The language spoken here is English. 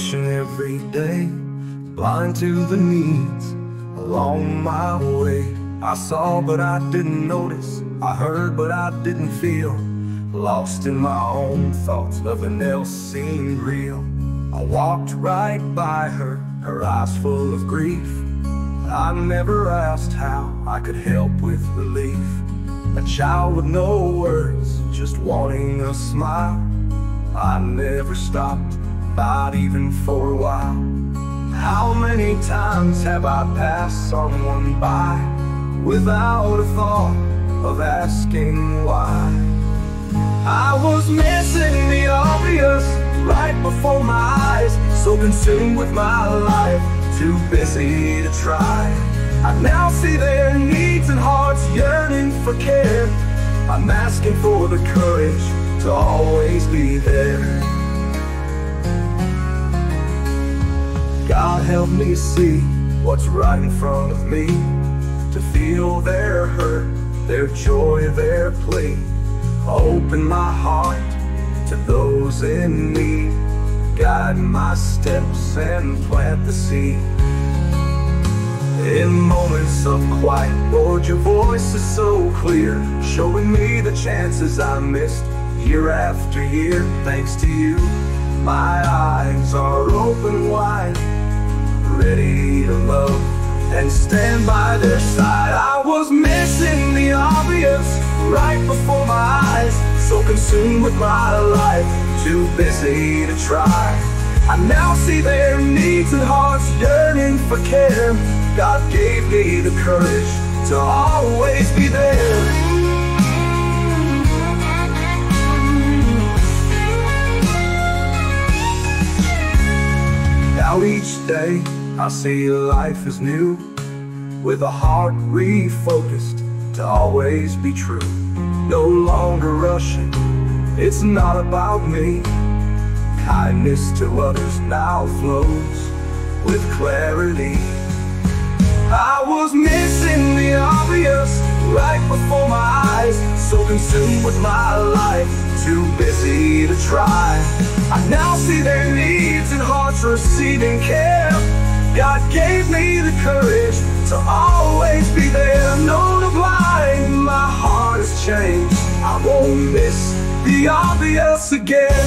rushing every day, blind to the needs along my way. I saw, but I didn't notice. I heard, but I didn't feel. Lost in my own thoughts, nothing else seemed real. I walked right by her, her eyes full of grief. I never asked how I could help with relief. A child with no words, just wanting a smile. I never stopped, not even for a while. How many times have I passed someone by without a thought of asking why? I was missing the obvious right before my eyes, so consumed with my life, too busy to try. I now see their needs and hearts yearning for care. I'm asking for the courage to always be there. God help me see what's right in front of me To feel their hurt, their joy, their plea. Open my heart to those in need. Guide my steps and plant the seed. In moments of quiet, Lord, your voice is so clear Showing me the chances I missed year after year Thanks to you, my eyes are open wide ready to love and stand by their side. I was missing the obvious right before my eyes, so consumed with my life, too busy to try. I now see their needs and hearts yearning for care. God gave me the courage to always be there. Day I see life is new With a heart refocused to always be true. No longer rushing, it's not about me. Kindness to others now flows with clarity. I was missing the obvious right before my eyes So consumed with my life, too busy to try. I now see their needs receiving care. God gave me the courage to always be there No to blind, my heart has changed. I won't miss the obvious again